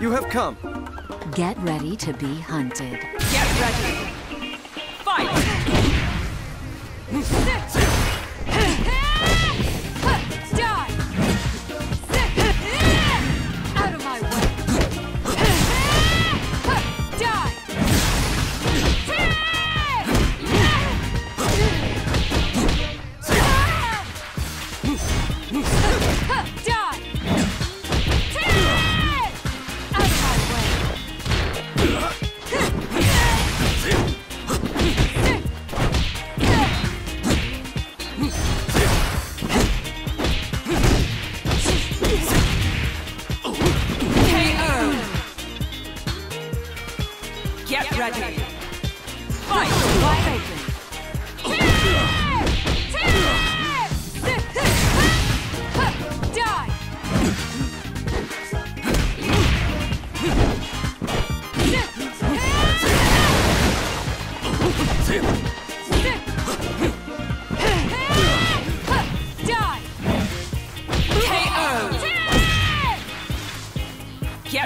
You have come. Get ready to be hunted. Get ready.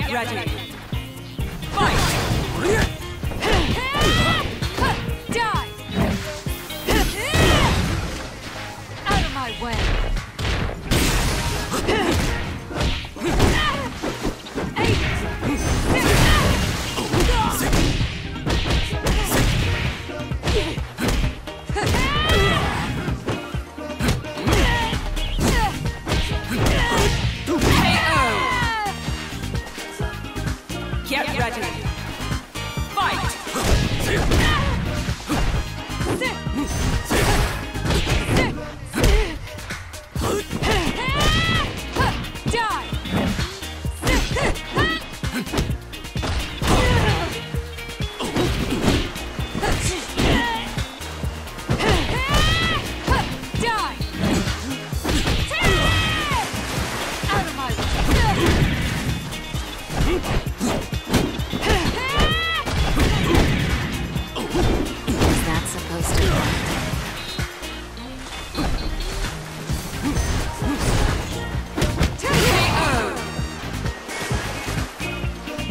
Get ready. Fight! Die! Out of my way! Get ready. Fight!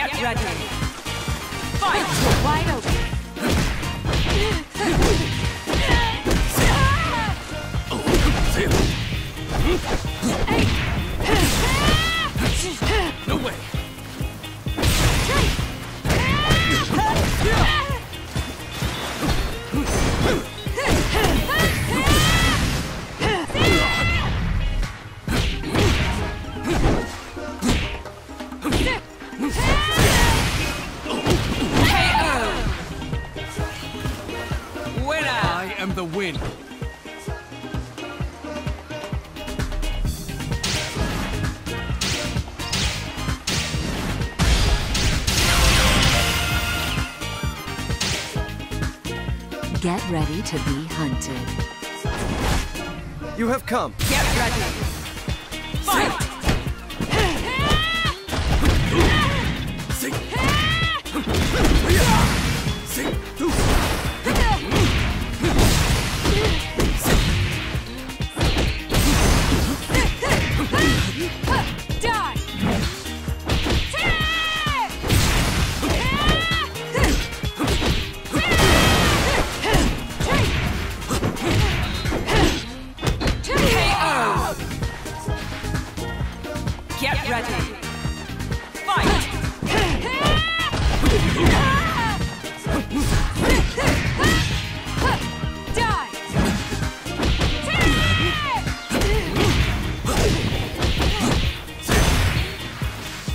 Get ready. Fight! wide open. No Winner! I am the win. Get ready to be hunted. You have come. Get ready. Fight!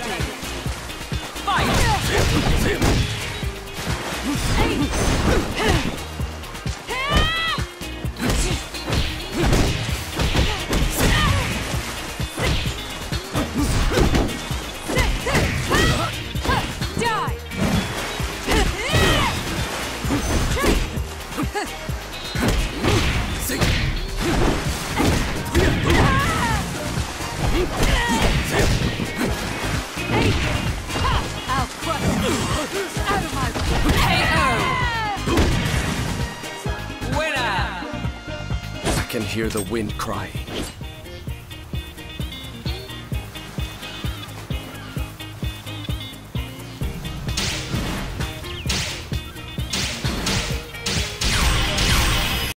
crush you! I can hear the wind crying.